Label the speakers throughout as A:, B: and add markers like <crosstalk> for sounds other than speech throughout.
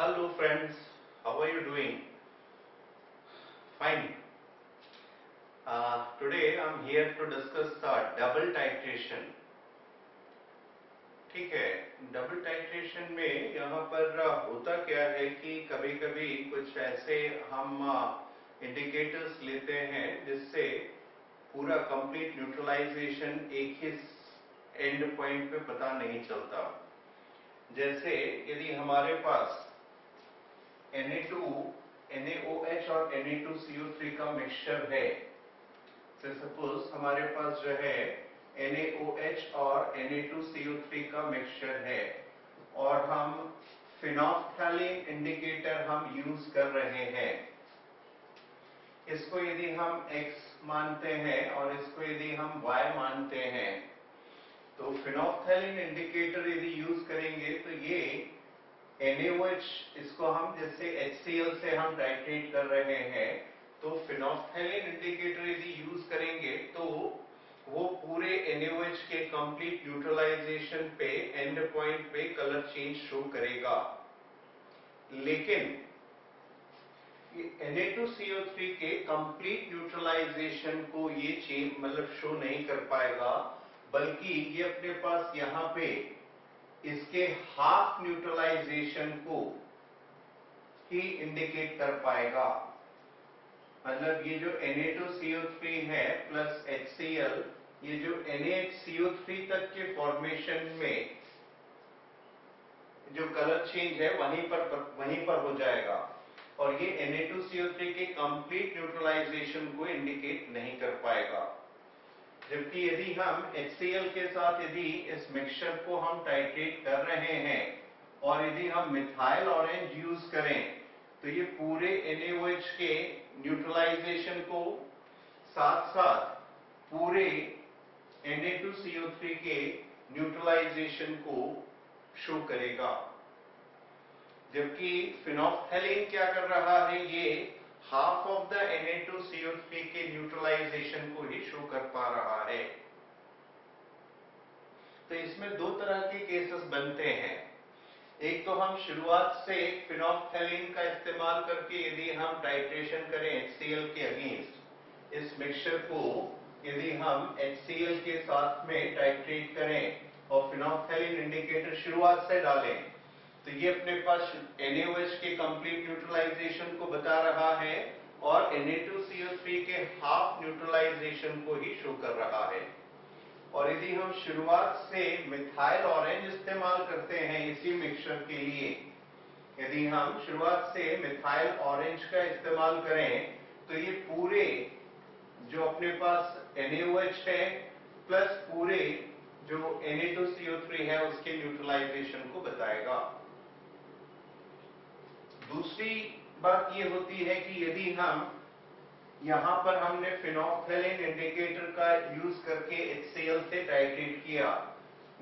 A: Hello friends, how are you doing? Fine. Uh, today I'm here to discuss the double titration. ठीक है double titration में यहाँ पर होता क्या है कि कभी कभी कुछ ऐसे हम इंडिकेटर्स लेते हैं जिससे पूरा कंप्लीट न्यूट्रलाइजेशन एक ही एंड पॉइंट पे पता नहीं चलता जैसे यदि हमारे पास Na2, NaOH और Na2CO3 का मिक्सचर है। तो सपोज़ हमारे पास जो है NaOH और Na2CO3 का मिक्सचर है और हम फिनोफ्थैलिन इंडिकेटर हम यूज़ कर रहे हैं। इसको यदि हम X मानते हैं और इसको यदि हम Y मानते हैं तो फिनोफ्थैलिन इंडिकेटर यदि यूज़ करेंगे तो ये NaOH इसको हम जैसे HCl से हम टाइट्रेट कर रहे हैं तो फिनोफ्थैलिन इंडिकेटर यदि यूज़ करेंगे तो वो पूरे NaOH के कंप्लीट न्यूट्रलाइजेशन पे एंड पॉइंट पे कलर चेंज शो करेगा। लेकिन Na2CO3 के कंप्लीट न्यूट्रलाइजेशन को ये चेंज मतलब शो नहीं कर पाएगा, बल्कि ये अपने पास यहाँ पे इसके हाफ़ न्यूट्रलाइजेशन को ही इंडिकेट कर पाएगा। मतलब ये जो Na2CO3 है प्लस HCl ये जो NaHCO3 तक के फॉर्मेशन में जो कलर चेंज है, वहीं पर वहीं पर हो जाएगा। और ये Na2CO3 के कंप्लीट न्यूट्रलाइजेशन को इंडिकेट नहीं कर पाएगा। जबकि यदि हम HCl के साथ यदि इस मिक्सचर को हम टाइट्रेट कर रहे हैं और यदि हम मिथाइल ऑरेंज यूज़ करें तो ये पूरे NaOH के न्यूट्रलाइजेशन को साथ साथ पूरे Na2CO3 के न्यूट्रलाइजेशन को शो करेगा। जबकि फिनोफ्थैलिन क्या कर रहा है ये हाफ़ ऑफ़ द Na2CO3 के न्यूट्रलाइजेशन को ही शो कर पा रहा है। तो इसमें दो तरह के केसेस बनते हैं। एक तो हम शुरुआत से फिनोफ्थैलिन का इस्तेमाल करके यदि हम टाइट्रेशन करें HCl के अगेंस्ट इस मिक्सचर को यदि हम HCl के साथ में टाइट्रेट करें और फिनोफ्थैलिन इंडिकेटर शुरुआत से डालें तो ये अपने पास NaOH के कंप्लीट न्यूट्रलाइजेशन को बता रहा है और Na2CO3 के हाफ़ न्यूट्रलाइजेशन को ही शो कर रहा है। और यदि हम शुरुआत से मिथाइल ऑरेंज इस्तेमाल करते हैं इसी मिक्सचर के लिए, यदि हम शुरुआत से मिथाइल ऑरेंज का इस्तेमाल करें तो ये पूरे जो अपने पास NaOH है प्लस पूरे जो Na2CO3 है, उसके न्यूट्रलाइजेशन को बताएगा। दूसरी बात ये होती है कि यदि हम यहाँ पर हमने फिनोफ्थैलिन इंडिकेटर का यूज़ करके HCl से टाइट्रेट किया,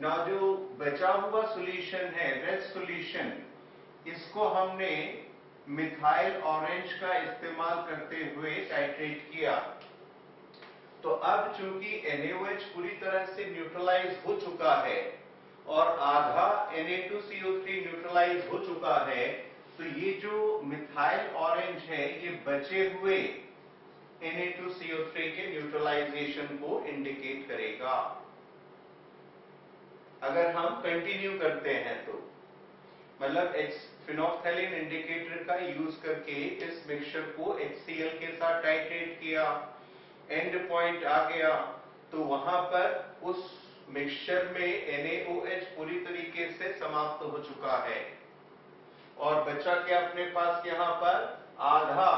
A: ना जो बचा हुआ सॉल्यूशन है रेड सॉल्यूशन इसको हमने मिथाइल ऑरेंज का इस्तेमाल करते हुए टाइट्रेट किया। तो अब चूँकि NaOH पूरी तरह से न्यूट्रलाइज हो चुका है और आधा Na2CO3 न्यूट्रलाइज हो चुका है तो ये जो मिथाइल ऑरेंज है, ये बचे हुए Na2CO3 के न्यूट्रलाइजेशन को इंडिकेट करेगा। अगर हम कंटिन्यू करते हैं तो मतलब फिनोफ्थैलिन इंडिकेटर का यूज़ करके इस मिक्सचर को HCl के साथ टाइट्रेट किया एंड पॉइंट आ गया तो वहाँ पर उस मिक्सचर में NaOH पूरी तरीके से समाप्त हो चुका है। और बचा क्या अपने पास यहाँ पर आधा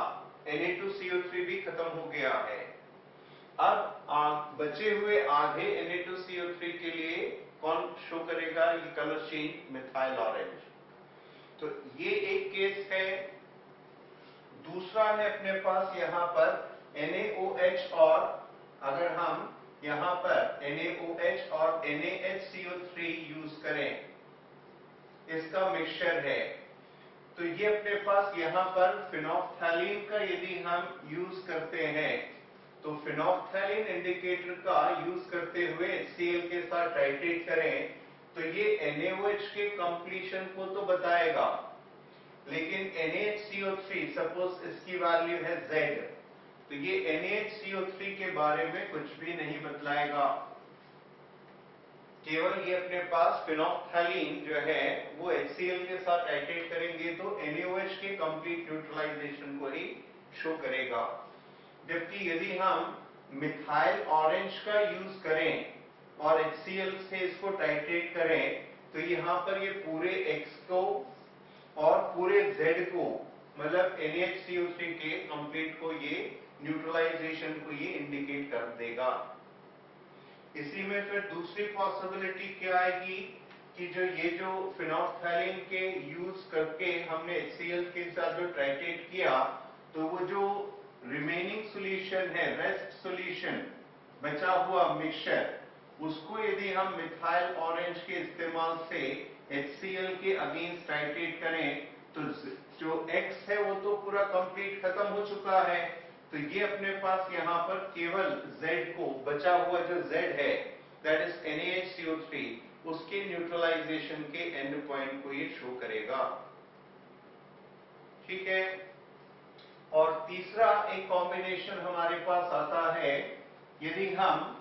A: Na2CO3 भी खत्म हो गया है। अब बचे हुए आधे Na2CO3 के लिए कौन शो करेगा? ये कलर चेंज मिथाइल ऑरेंज तो ये एक केस है। दूसरा है अपने पास यहाँ पर NaOH और अगर हम यहाँ पर NaOH और NaHCO3 यूज़ करें, इसका मिक्सचर है। तो ये अपने पास यहाँ पर फिनोफ्थैलिन का यदि हम यूज़ करते हैं तो फिनोफ्थैलिन इंडिकेटर का यूज़ करते हुए HCl के साथ टाइट्रेट करें तो ये NaOH के कंप्लीशन को तो बताएगा। लेकिन NaHCO3 सपोज़ इसकी वैल्यू है Z तो ये NaHCO3 के बारे में कुछ भी नहीं बतलाएगा। केवल ये अपने पास फिनोफ्थैलीन जो है, वो HCl के साथ टाइट्रेट करेंगे तो NaOH के कंप्लीट न्यूट्रलाइजेशन को ही शो करेगा। जबकि यदि हम मिथाइल ऑरेंज का यूज़ करें और HCl से इसको टाइटेट करें तो यहाँ पर ये पूरे X को और पूरे Z को मतलब NaHCO3 के कंप्लीट को ये न्यूट्रलाइजेशन को ये इंडिकेट कर देगा। इसी में फिर दूसरी पॉसिबिलिटी क्या आएगी कि जो ये जो फिनोफ्थैलिन के यूज़ करके हमने HCl के साथ जो ट्राइटेट किया तो वो जो रिमेनिंग सॉल्यूशन है रेस्ट सॉल्यूशन बचा हुआ मिक्सचर उसको यदि हम मिथाइल ऑरेंज के इस्तेमाल से HCl के अगेंस्ट टाइट्रेट करें तो जो X है वो तो पूरा कंप्लीट खत्म हो चुका है। तो ये अपने पास यहाँ पर केवल Z को बचा हुआ जो Z है दैट इज़ NaHCO3 उसके न्यूट्रलाइजेशन के एंड पॉइंट को ये शो करेगा। ठीक है? और तीसरा एक कॉम्बिनेशन हमारे पास आता है, यदि हम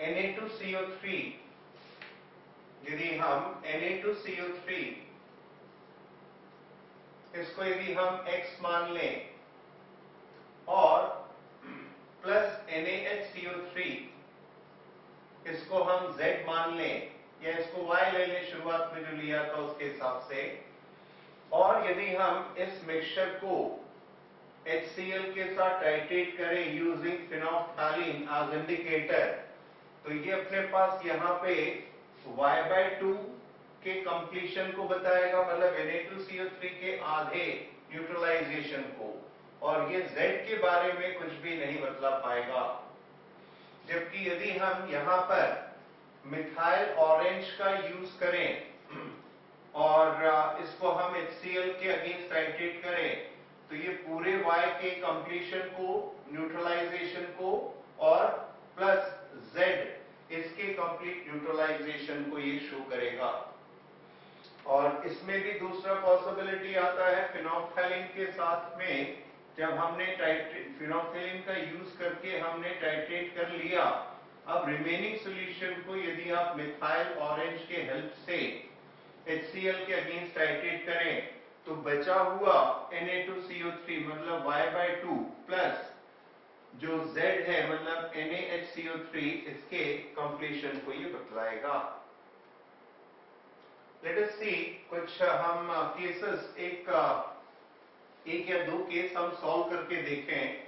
A: Na2CO3 यदि हम Na2CO3 इसको यदि हम X मान लें और प्लस NaHCO3 इसको हम Z मान लें, या इसको Y ले लें शुरुआत में जो लिया था उसके हिसाब से। और यदि हम इस मिक्सचर को HCl के साथ टाइट्रेट करें यूजिंग फिनोफ्थैलिन एज इंडिकेटर तो ये अपने पास यहाँ पे y by 2 के कंप्लीशन को बताएगा मतलब Na2CO3 के आधे न्यूट्रलाइजेशन को। और ये Z के बारे में कुछ भी नहीं बतला पाएगा। जबकि यदि हम यहाँ पर मिथाइल ऑरेंज का यूज़ करें, और इसको हम HCl के अगेंस्ट टाइट्रेट करें तो ये पूरे Y के कंप्लीशन को न्यूट्रलाइजेशन को, और प्लस Z इसके कंप्लीट न्यूट्रलाइजेशन को ये शो करेगा। और इसमें भी दूसरा पॉसिबिलिटी आता है फिनोफ्थैलिन के साथ में। जब हमने फिनोफिलिन का यूज़ करके हमने टाइट्रेट कर लिया, अब रिमेनिंग सॉल्यूशन को यदि आप मिथाइल ऑरेंज के हेल्प से HCl के अगेंस्ट टाइट्रेट करें तो बचा हुआ Na2CO3 मतलब Y by 2 प्लस जो Z है मतलब NaHCO3 इसके कंप्लीशन को ये बतलाएगा। लेट अस सी कुछ हम केसेस एक एक या दो केस हम सॉल्व करके देखें।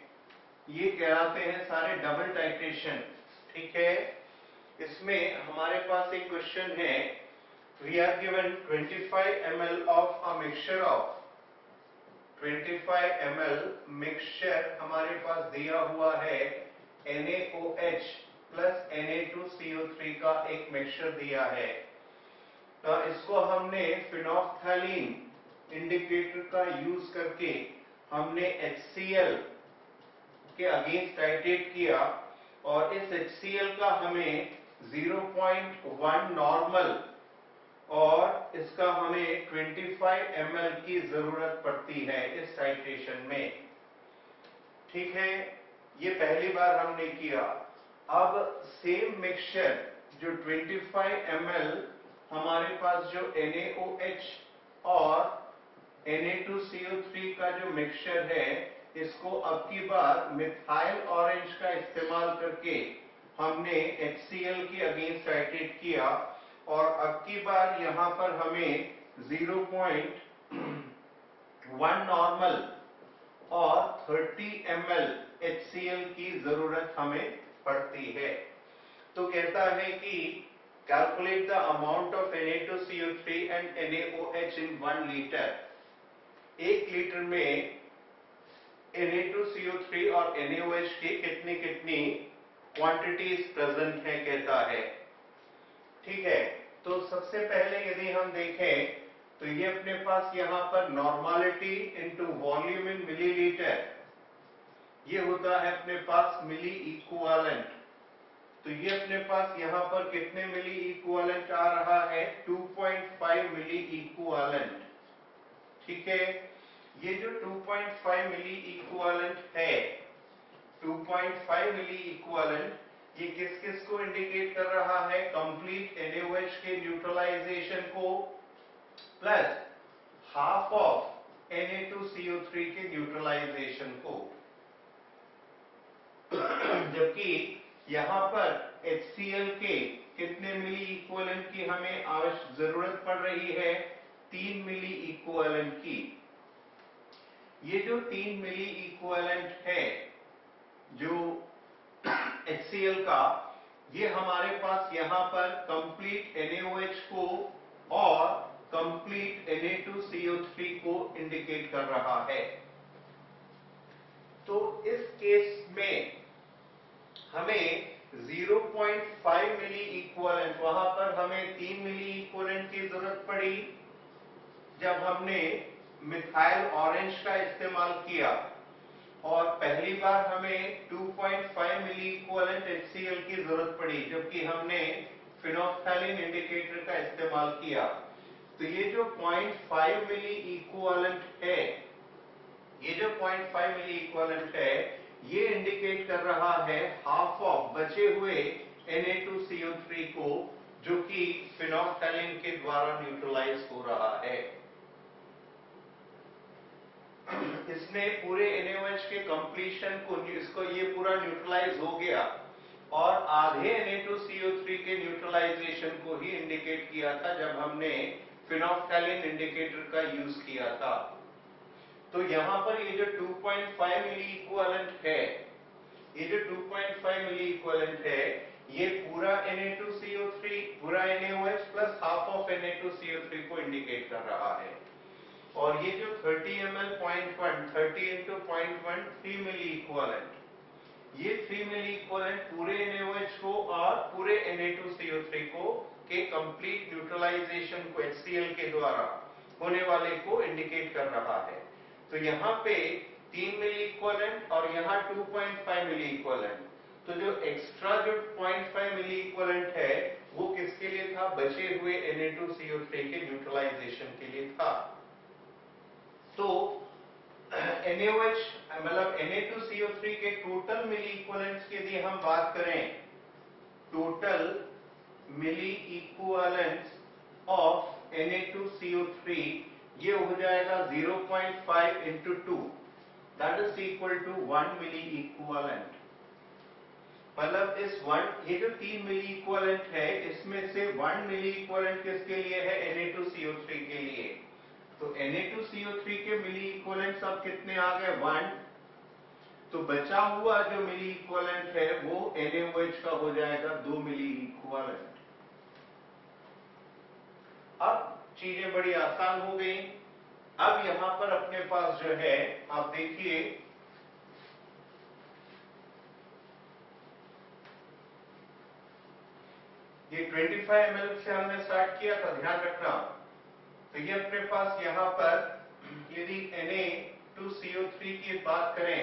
A: ये कहलाते हैं सारे डबल टाइट्रेशन ठीक है? इसमें हमारे पास एक क्वेश्चन है we are given 25 ml of a mixture of 25 ml mixture हमारे पास दिया हुआ है NaOH प्लस Na2CO3 का एक मिक्सचर दिया है। तो इसको हमने फिनोफ्थैलीन इंडिकेटर का यूज़ करके हमने HCl के अगेंस्ट टाइट्रेट किया और इस HCl का हमें 0.1 नॉर्मल और इसका हमें 25 ml की ज़रूरत पड़ती है इस साइटेशन में। ठीक है? ये पहली बार हमने किया। अब सेम मिक्सचर जो 25 ml हमारे पास जो NaOH और Na2CO3 का जो मिक्सचर है, इसको अब की बार मिथाइल ऑरेंज का इस्तेमाल करके हमने HCl के अगेंस्ट टाइट्रेट किया और अब की बार यहाँ पर हमें 0.1 नॉर्मल और 30 ml HCl की ज़रूरत हमें पड़ती है। तो कहता है कि calculate the amount of Na2CO3 and NaOH in 1 litre एक लीटर में Na2CO3 और NaOH की कितनी कितनी क्वांटिटीज प्रेजेंट है कहता है। ठीक है? तो सबसे पहले यदि हम देखें तो ये अपने पास यहाँ पर normality into volume in millilitre ये होता है अपने पास मिली इक्वालेंट तो ये अपने पास यहाँ पर कितने मिली इक्वालेंट आ रहा है? 2.5 मिली इक्वालेंट ठीक है? ये जो 2.5 मिली इक्विवेलेंट है 2.5 मिली इक्विवेलेंट ये किस किस को इंडिकेट कर रहा है? कंप्लीट NaOH के न्यूट्रलाइजेशन को प्लस हाफ़ ऑफ़ Na2CO3 के न्यूट्रलाइजेशन को। <clears throat> जबकि यहाँ पर HCl के कितने मिली इक्विवेलेंट की हमें आवश्यक ज़रूरत पड़ रही है? तीन मिली इक्विवेलेंट की। ये जो तीन मिली इक्विवेलेंट है, जो HCl का, ये हमारे पास यहाँ पर कंप्लीट NaOH को और कंप्लीट Na2CO3 को इंडिकेट कर रहा है। तो इस केस में हमें 0.5 मिली इक्विवेलेंट वहाँ पर हमें 3 मिली इक्विवेलेंट की ज़रूरत पड़ी। जब हमने मिथाइल ऑरेंज का इस्तेमाल किया। और पहली बार हमें 2.5 मिली इक्विवेलेंट HCl की ज़रूरत पड़ी, जबकि हमने फिनोफ्थैलिन इंडिकेटर का इस्तेमाल किया। तो ये जो 0.5 मिली इक्विवेलेंट है, ये जो 0.5 मिली इक्विवेलेंट है, ये इंडिकेट कर रहा है हाफ़ ऑफ़ बचे हुए Na2CO3 को, जो कि फिनोफ्थैलिन के द्वारा न्यूट्रलाइज हो रहा है। इसने पूरे NaOH के कंप्लीशन को इसको ये पूरा न्यूट्रलाइज हो गया और आधे Na2CO3 के न्यूट्रलाइजेशन को ही इंडिकेट किया था जब हमने फिनोफ्थैलिन इंडिकेटर का यूज़ किया था। तो यहाँ पर ये जो 2.5 मिली इक्विवेलेंट है, ये जो 2.5 मिली इक्विवेलेंट है, ये पूरा Na2CO3 पूरा NaOH plus half of Na2CO3 को इंडिकेट कर रहा है। और ये जो 30 ml 0.1 30 into 0.1 3 मिली इक्विवेलेंट ये 3 मिली इक्विवेलेंट पूरे NaOH को और पूरे Na2CO3 को के कंप्लीट न्यूट्रलाइजेशन को HCl के द्वारा होने वाले को इंडिकेट कर रहा है। तो यहाँ पे 3 मिली इक्विवेलेंट और यहाँ 2.5 मिली इक्विवेलेंट तो जो एक्स्ट्रा जो 0.5 मिली इक्विवेलेंट है, वो किसके लिए था? बचे हुए Na2CO3 के न्यूट्रलाइजेशन के लिए था। तो <clears throat> NaOH मतलब Na2CO3 के टोटल मिली इक्विवेलेंट्स की यदि हम बात करें total milli equivalents of Na2CO3 ये हो जाएगा 0.5 into 2 that is equal to 1 milliequivalent मतलब इस वन ये जो तीन मिली इक्विवेलेंट है, इसमें से वन मिली इक्विवेलेंट किसके लिए है? Na2CO3 के लिए. तो Na2CO3 के मिली इक्विवेलेंट अब कितने आ गए? वन तो बचा हुआ जो मिली इक्वलेंट है, वो NaOH का हो जाएगा, दो मिली इक्विवेलेंट अब चीज़ें बड़ी आसान हो गई। अब यहाँ पर अपने पास जो है, आप देखिए। ये 25 ml से हमने स्टार्ट किया था ध्यान रखना। तो ये अपने पास यहाँ पर, यदि Na2CO3 की बात करें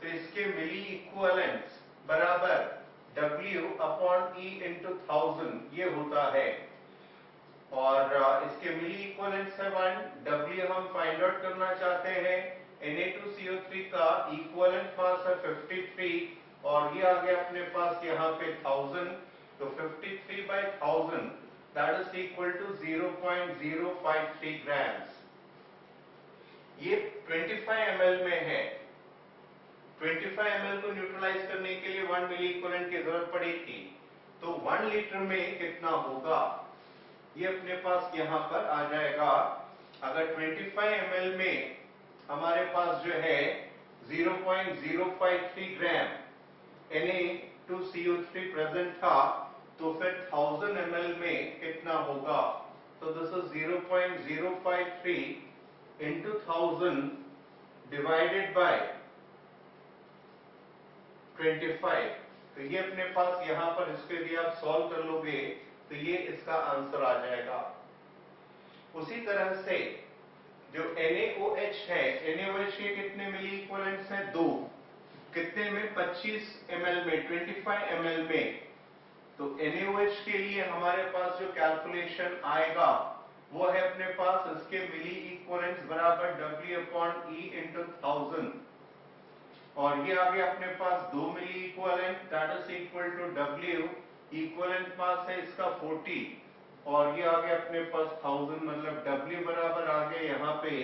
A: तो इसके मिली इक्विवेलेंट्स बराबर W upon E into thousand ये होता है। और इसके मिली इक्विवेलेंट्स है वन W हम फाइंड आउट करना चाहते हैं। Na2CO3 का इक्विवेलेंट मास है 53 और ये आ गया अपने पास यहाँ पे 1000 तो 53 by 1000 that is equal to 0.053 grams ये 25 ml में है। 25 ml को न्यूट्रलाइज करने के लिए 1 मिली इक्विवेलेंट की ज़रूरत पड़ी थी। तो 1 लीटर में कितना होगा? ये अपने पास यहाँ पर आ जाएगा। अगर 25 ml में हमारे पास जो है 0.053 ग्राम Na2CO3 प्रेजेंट था तो फिर 1000 ml में कितना होगा? तो this is 0.053 into 1000 divided by 25 तो ये अपने पास यहाँ पर इसके लिए आप सॉल्व कर लोगे तो ये इसका आंसर आ जाएगा। उसी तरह से जो NaOH है NaOH के कितने मिली इक्विवेलेंट्स हैं? दो। कितने में? 25 ml में 25 ml में। तो NaOH के लिए हमारे पास जो कैलकुलेशन आएगा, वो है अपने पास इसके मिली इक्विवेलेंट इक्वलेंट बराबर W upon E into thousand और ये आगे अपने पास दो milliequivalent that is equal to W. Equivalent mass है इसका 40 और ये आगे अपने पास 1000 मतलब W बराबर आगे यहाँ पे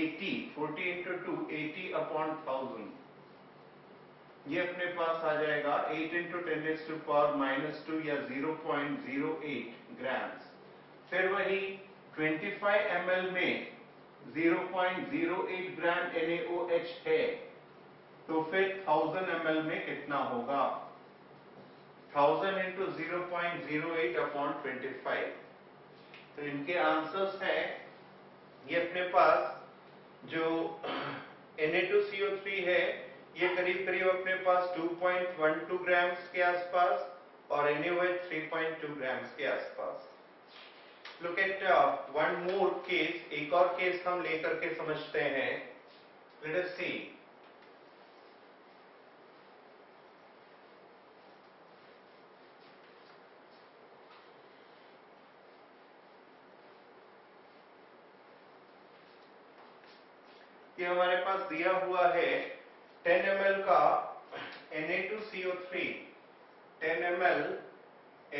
A: 80 40 into two eighty upon thousand ये अपने पास आ जाएगा 8 into ten to power minus two या 0.08 ग्राम्स फिर वही 25 ml में 0.08 ग्राम NaOH है तो फिर 1000 ml में कितना होगा? 1000 into zero point zero eight upon twenty तो इनके आंसर्स है, ये अपने पास जो Na2CO3 है ये करीब करीब अपने पास 2.12 ग्राम्स के आसपास और NaOH 3.2 ग्राम्स के आसपास। Look at one more case एक और केस हम लेकर के समझते हैं। लेट अस सी ये हमारे पास दिया हुआ है 10 ml का Na2CO3 10 ml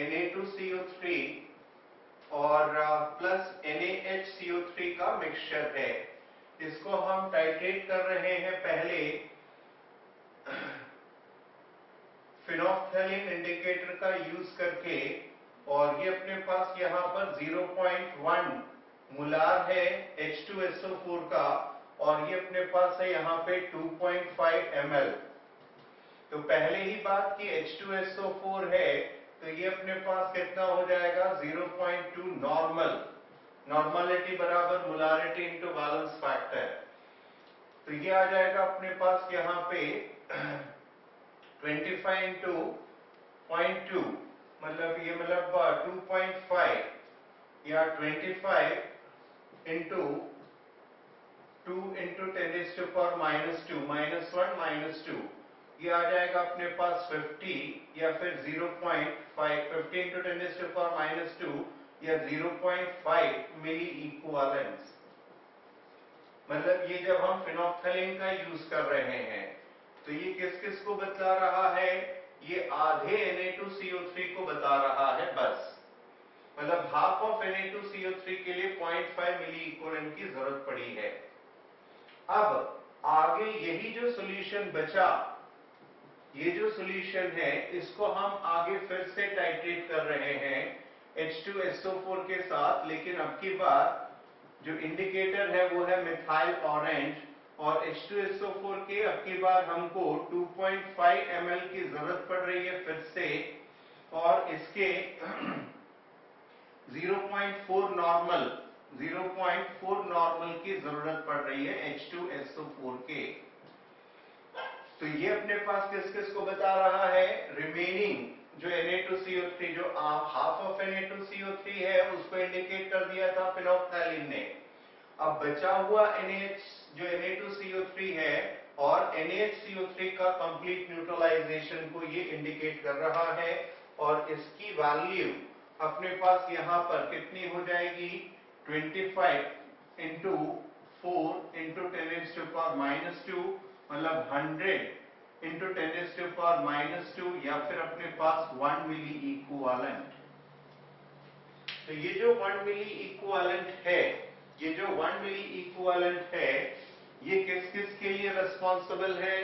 A: Na2CO3 और प्लस NaHCO3 का मिक्सचर है। इसको हम टाइट्रेट कर रहे हैं पहले फिनोफ्थेलिन इंडिकेटर का यूज़ करके और ये अपने पास यहाँ पर 0.1 मुलार है H2SO4 का। और ये अपने पास है यहाँ पे 2.5 ml तो पहले ही बात की H2SO4 है तो ये अपने पास कितना हो जाएगा? 0.2 नॉर्मल नॉर्मलिटी बराबर मोलारिटी इंटू बैलेंस फैक्टर तो ये आ जाएगा अपने पास यहाँ पे 25 इंटू पॉइंट टू मतलब ये मतलब 2.5 या 25 into two into ten to power minus two minus one minus two ये आ जाएगा अपने पास 50 या फिर 0.5 50 into ten to power minus two या 0.5 मिली इक्वालेंस मतलब ये जब हम फिनोक्थलिन का यूज़ कर रहे हैं तो ये किस किस को बता रहा है? ये आधे Na2CO3 को बता रहा है बस। मतलब हाफ़ ऑफ़ Na2CO3 के लिए 0.5 मिली इक्वलेंट की ज़रूरत पड़ी है। अब आगे यही जो सॉल्यूशन बचा, ये जो सॉल्यूशन है, इसको हम आगे फिर से टाइट्रेट कर रहे हैं H2SO4 के साथ, लेकिन अब की बार जो इंडिकेटर है, वो है मिथाइल ऑरेंज और H2SO4 के अब की बार हमको 2.5 ml की ज़रूरत पड़ रही है फिर से, और इसके <clears throat> 0.4 नॉर्मल 0.4 नॉर्मल की ज़रूरत पड़ रही है H2SO4 के। तो ये अपने पास किस किस को बता रहा है? रिमेनिंग जो Na2CO3 जो हाफ़ ऑफ़ Na2CO3 है, उसको इंडिकेट कर दिया था फिनोफ्थैलिन ने। अब बचा हुआ NaH जो Na2CO3 है और NaHCO3 का कंप्लीट न्यूट्रलाइजेशन को ये इंडिकेट कर रहा है और इसकी वैल्यू अपने पास यहाँ पर कितनी हो जाएगी? 25 into four into ten to power minus two मतलब 100 into ten to power minus two या फिर अपने पास 1 मिली इक्वालेंट तो ये जो 1 मिली इक्वालेंट है, ये जो 1 मिली इक्वालेंट है, ये किस किस के लिए रिस्पॉन्सिबल है?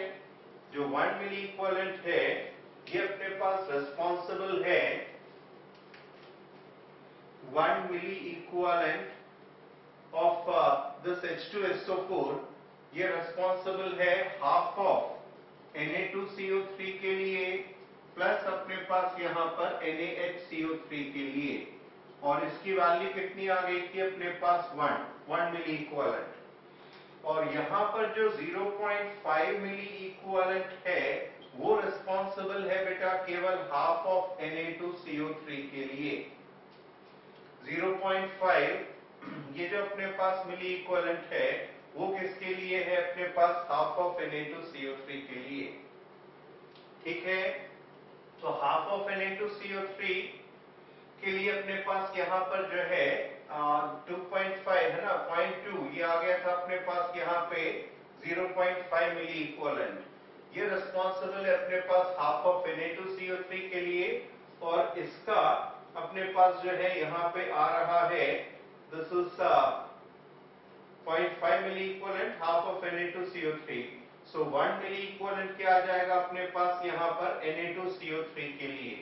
A: जो 1 मिली इक्वालेंट है, ये अपने पास रिस्पॉन्सिबल है 1 मिली इक्वालेंट ऑफ़ दिस H2SO4 ये रिस्पॉन्सिबल है हाफ़ ऑफ़ Na2CO3 के लिए प्लस अपने पास यहाँ पर NaHCO3 के लिए। और इसकी वैल्यू कितनी आ गई थी अपने पास? 1 1 मिली इक्वलेंट और यहाँ पर जो 0.5 मिली इक्वलेंट है, वो रिस्पॉन्सिबल है बेटा केवल हाफ़ ऑफ़ Na2CO3 के लिए। 0.5 ये जो अपने पास मिली इक्वलेंट है, वो किसके लिए है अपने पास? हाफ़ ऑफ़ Na2CO3 के लिए। ठीक है? तो हाफ़ ऑफ़ Na2CO3 के लिए अपने पास यहाँ पर जो है पॉइंट फाइव है ना? पॉइंट टू ये आ गया था अपने पास यहाँ पे। Zero point five milli equivalent ये रिस्पॉन्सिबल है अपने पास हाफ़ ऑफ़ Na2CO3 के लिए और इसका अपने पास जो है यहाँ पे आ रहा है। This is point five milli equivalent half of Na2CO3 so one milli equivalent क्या आ जाएगा अपने पास यहाँ पर Na2CO3 के लिए?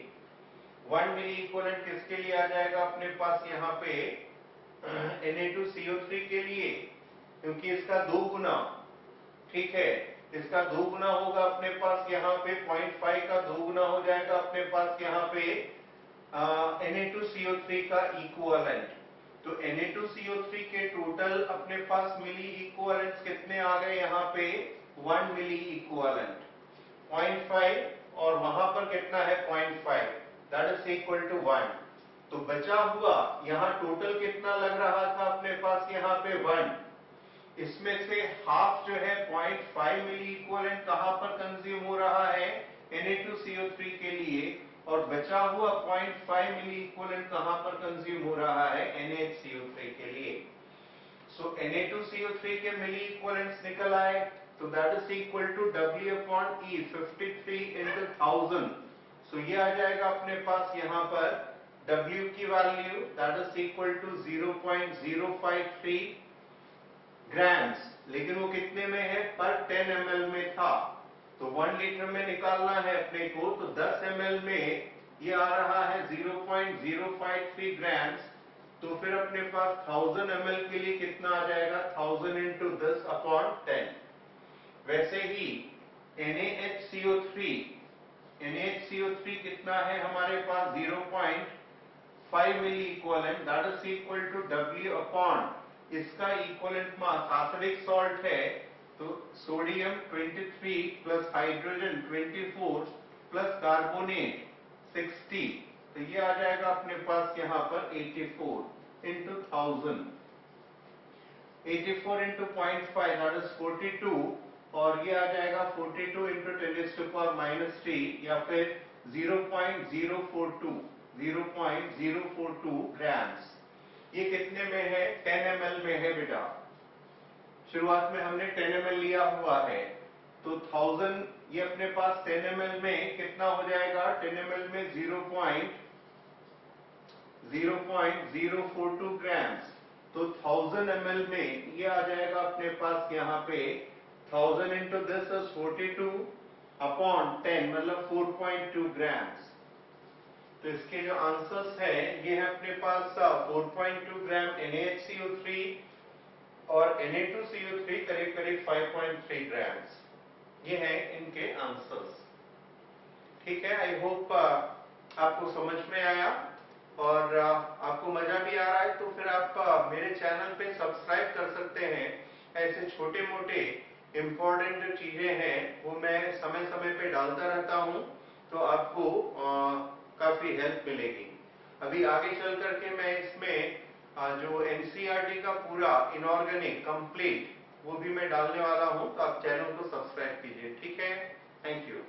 A: वन मिली इक्वलेंट किसके लिए आ जाएगा अपने पास यहाँ पे? <clears throat> Na2CO3 के लिए, क्योंकि इसका दो गुना, ठीक है? इसका दो गुना होगा अपने पास यहाँ पे 0.5 का दो गुना हो जाएगा अपने पास यहाँ पे। Na2CO3 का इक्वलेंट तो Na2CO3 के टोटल अपने पास मिली इक्वलेंट्स कितने आ गए यहाँ पे? 1 मिली इक्वलेंट 0.5 और वहाँ पर कितना है? 0.5 दैट इज़ इक्वल टू 1 तो बचा हुआ यहाँ टोटल कितना लग रहा था अपने पास यहाँ पे? 1 इसमें से हाफ़ जो है 0.5 मिली इक्वलेंट कहाँ पर कंज्यूम हो रहा है? Na2CO3 के लिए. और बचा हुआ 0.5 मिली इक्वलेंट कहाँ पर कंज्यूम हो रहा है? NaHCO3 के लिए। सो so, Na2CO3 के मिली इक्वलेंट्स निकल आए। तो that is equal to W upon E 53 into thousand so ये आ जाएगा अपने पास यहाँ पर। W की value that is equal to 0.053 grams लेकिन वो कितने में है? पर 10 ml में था। तो 1 लीटर में निकालना है अपने को तो 10 ml में ये आ रहा है 0.053 ग्राम्स तो फिर अपने पास 1000 ml के लिए कितना आ जाएगा? 1000 इंटू दस अपॉन टेन वैसे ही NaHCO3 NaHCO3 कितना है हमारे पास? 0.5 milli equivalent that is equal to W upon इसका इक्वलेंट मास आसरिक सॉल्ट है तो sodium 23 plus hydrogen 24 plus carbonate 60 तो ये आ जाएगा अपने पास यहाँ पर 84 into thousand 84 into point five that is 42 और ये आ जाएगा 42 two into ten to power minus three या फिर 0.042 0.042 ग्राम्स ये कितने में है? 10 ml में है बेटा। शुरुआत में हमने 10 ml लिया हुआ है। तो 1000 ये अपने पास 10 ml में कितना हो जाएगा? 10 ml में 0. 0.042 ग्राम्स तो 1000 ml में ये आ जाएगा अपने पास यहाँ पे। 1000 इंटू दिस इज़ 42 अपॉन 10 मतलब 4.2 ग्राम्स तो इसके जो आंसर्स है, ये है अपने पास 4.2 ग्राम NaHCO3 और Na2CO3 करीब करीब 5.3 ग्राम्स ये है इनके आंसर्स ठीक है आई होप आपको समझ में आया और आपको मज़ा भी आ रहा है तो फिर आप मेरे चैनल पे सब्सक्राइब कर सकते हैं। ऐसे छोटे मोटे इम्पोर्टेंट जो चीज़ें हैं वो मैं समय समय पे डालता रहता हूँ तो आपको आ, काफ़ी हेल्प मिलेगी। अभी आगे चल करके मैं इसमें जो एनसीईआरटी का पूरा इनऑर्गेनिक कंप्लीट वो भी मैं डालने वाला हूँ तो आप चैनल को सब्सक्राइब कीजिए, ठीक है? Thank you